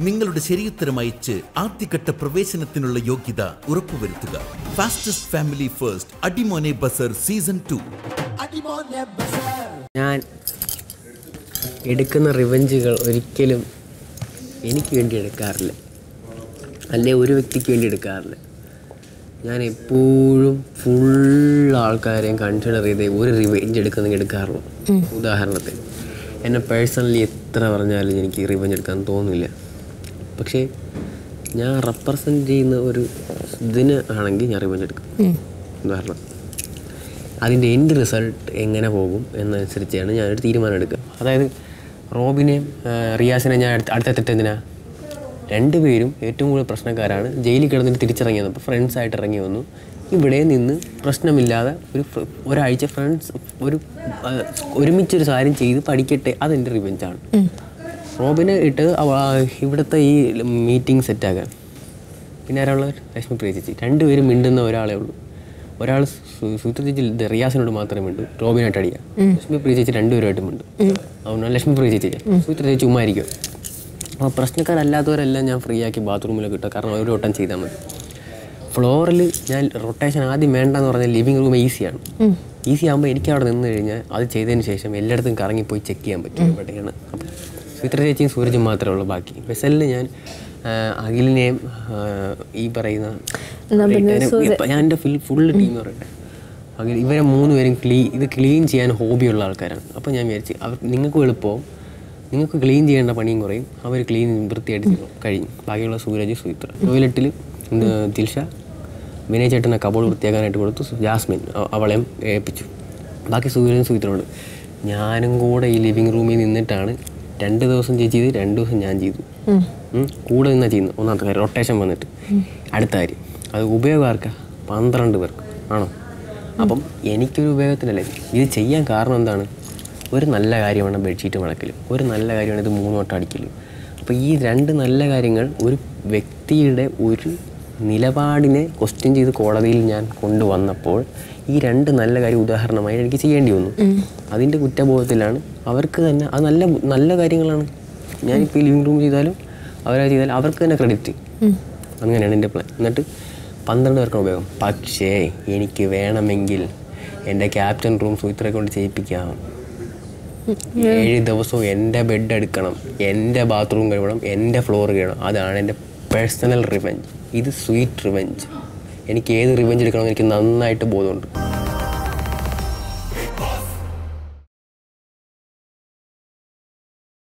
നിങ്ങളുടെ ശരിയുത്തരം അയച്ച് ആദ്യഘട്ട പ്രവേശനത്തിനുള്ള യോഗ്യത ഉറപ്പുവരുത്തുക. ഫാസ്റ്റസ്റ്റ് ഫാമിലി ഫസ്റ്റ് അടിമോനെ ബസർ സീസൺ ടു ഞാൻ എടുക്കുന്ന റിവഞ്ചുകൾ ഒരിക്കലും എനിക്ക് വേണ്ടി എടുക്കാറില്ല. അല്ലെ ഒരു വ്യക്തിക്ക് വേണ്ടി എടുക്കാറില്ല. ഞാൻ എപ്പോഴും ഫുൾ ആൾക്കാരെയും കൺസിഡർ ചെയ്ത് ഒരു റിവഞ്ച് എടുക്കുന്നെങ്കിൽ എടുക്കാറുള്ളൂ. ഉദാഹരണത്തിന് എന്നെ പേഴ്സണലി എത്ര പറഞ്ഞാലും എനിക്ക് റിവഞ്ച് എടുക്കാൻ തോന്നില്ല. പക്ഷേ ഞാൻ റെപ്രസെന്റ് ചെയ്യുന്ന ഒരു ഇതിന് ആണെങ്കിൽ ഞാൻ റിവെഞ്ച് എടുക്കും. ഉദാഹരണം അതിന്റെ എൻഡ് റിസൾട്ട് എങ്ങനെ പോകും എന്നനുസരിച്ചാണ് ഞാനൊരു തീരുമാനം എടുക്കുക. അതായത് റോബിനെയും റിയാസിനെ ഞാൻ അടുത്ത അടുത്തെത്തിട്ട് എന്തിനാ? രണ്ടുപേരും ഏറ്റവും കൂടുതൽ പ്രശ്നക്കാരാണ്. ജയിലിൽ കിടന്നിട്ട് തിരിച്ചിറങ്ങി വന്നപ്പോൾ ഫ്രണ്ട്സായിട്ട് ഇറങ്ങി വന്നു. ഇവിടെ നിന്ന് പ്രശ്നമില്ലാതെ ഒരു ഒരാഴ്ച ഫ്രണ്ട്സ് ഒരു ഒരുമിച്ചൊരു കാര്യം ചെയ്ത് പഠിക്കട്ടെ അതെന്റെ റിവെഞ്ചാണ് റോബിനെ ഇട്ട് ഇവിടുത്തെ ഈ മീറ്റിംഗ് സെറ്റാക്കാൻ പിന്നെ ആരാളുള്ള ലക്ഷ്മി പ്രിയ ചേച്ചി. രണ്ടുപേരും മിണ്ടുന്ന ഒരാളേ ഉള്ളൂ. ഒരാൾ സുത്ര ചേച്ചി റിയാസിനോട് മാത്രമേ മിണ്ടു. റോബിനായിട്ട് അടിക്കുക ലക്ഷ്മി പ്രിയ ചേച്ചി രണ്ടുപേരുമായിട്ട് മിണ്ടു. അതുകൊണ്ട് ലക്ഷ്മി പ്രിയ ചേച്ചി സുത്ര ചേച്ചി ആയിരിക്കും അപ്പോൾ പ്രശ്നക്കാരല്ലാത്തവരെല്ലാം ഞാൻ ഫ്രീ ആക്കി ബാത്റൂമിലൊക്കെ ഇട്ടോ. കാരണം ഒരു വട്ടം ചെയ്താൽ മതി. ഫ്ലോറിൽ ഞാൻ റൊട്ടേഷൻ ആദ്യം വേണ്ട എന്ന് പറഞ്ഞാൽ ലിവിങ് റൂം ഈസിയാണ് ഈസി ആകുമ്പോൾ എനിക്ക് അവിടെ നിന്ന് കഴിഞ്ഞാൽ അത് ചെയ്തതിന് ശേഷം എല്ലായിടത്തും കറങ്ങി പോയി ചെക്ക് ചെയ്യാൻ പറ്റും. എവിടെയാണ്? അപ്പം സുത്ര ചേച്ചിയും സൂരജും മാത്രമേ ഉള്ളൂ ബാക്കി. വെസലിന് ഞാൻ അഖിലിനെയും ഈ പറയുന്ന ഞാൻ എന്റെ ഫുൾ ഫുൾ ടീം പറയട്ടെ അഖിൽ ഇവരെ മൂന്ന് പേരും ക്ലീ ഇത് ക്ലീൻ ചെയ്യാൻ ഹോബിയുള്ള ആൾക്കാരാണ്. അപ്പോൾ ഞാൻ വിചാരിച്ച് അവർ നിങ്ങൾക്ക് എളുപ്പവും നിങ്ങൾക്ക് ക്ലീൻ ചെയ്യേണ്ട പണിയും കുറയും. അവർ ക്ലീൻ വൃത്തിയായിട്ട് കഴിഞ്ഞു ബാക്കിയുള്ള സൂരജ് സുഹിത്ര ടോയ്ലറ്റിൽ ദിൽഷ വിനയ് ചേട്ടനെ കബോൾ വൃത്തിയാക്കാനായിട്ട് കൊടുത്തു. ജാസ്മിൻ അവളെയും ഏൽപ്പിച്ചു. ബാക്കി സൂര്യനും സുഹിത്രനോട് ഞാനും കൂടെ ഈ ലിവിങ് റൂമിൽ നിന്നിട്ടാണ് രണ്ട് ദിവസം ചേച്ചി ചെയ്ത് രണ്ട് ദിവസം ഞാൻ ചെയ്തു. കൂടെ നിന്നാ ചെയ്യുന്നത്. ഒന്നാമത്തെ കാര്യം റൊട്ടേഷൻ വന്നിട്ട്. അടുത്ത കാര്യം അത് ഉപയോഗം ആർക്കാ? പന്ത്രണ്ട് പേർക്ക്. ആണോ? അപ്പം എനിക്കൊരു ഉപയോഗത്തിനല്ലേ ഇത് ചെയ്യാൻ കാരണം എന്താണ്? ഒരു നല്ല കാര്യമാണ് ബെഡ്ഷീറ്റ് മടക്കലും. ഒരു നല്ല കാര്യമാണ് ഇത് മൂന്ന് വട്ടം അടിക്കലും. അപ്പോൾ ഈ രണ്ട് നല്ല കാര്യങ്ങൾ ഒരു വ്യക്തിയുടെ ഒരു നിലപാടിനെ ക്വസ്റ്റ്യൻ ചെയ്ത് കോടതിയിൽ ഞാൻ കൊണ്ടുവന്നപ്പോൾ ഈ രണ്ട് നല്ല കാര്യം ഉദാഹരണമായി എനിക്ക് ചെയ്യേണ്ടി വന്നു. അതിന്റെ കുറ്റബോധത്തിലാണ് അവർക്ക് തന്നെ അത് നല്ല നല്ല കാര്യങ്ങളാണ്. ഞാനിപ്പോൾ ഈ ലിവിങ് റൂം ചെയ്താലും അവരത് ചെയ്താലും അവർക്ക് തന്നെ ക്രെഡിറ്റ് അങ്ങനെയാണ് എന്റെ പ്ലാൻ എന്നിട്ട് പന്ത്രണ്ട് പേർക്കാണ് ഉപയോഗം. പക്ഷേ എനിക്ക് വേണമെങ്കിൽ എന്റെ ക്യാപ്റ്റൻ റൂം സൂത്രയെ കൊണ്ട് ചെയ്യിപ്പിക്കാം. ഏഴ് ദിവസവും എന്റെ ബെഡ് എടുക്കണം. എന്റെ ബാത്റൂം കഴുകണം. എന്റെ ഫ്ലോർ കഴുകണം. അതാണ് എന്റെ പേഴ്സണൽ റിവെഞ്ച് ഇത് സ്വീറ്റ് റിവെഞ്ച് എനിക്ക് ഏത് റിവെഞ്ച് എടുക്കണമെന്ന് എനിക്ക് നന്നായിട്ട് ബോധമുണ്ട്.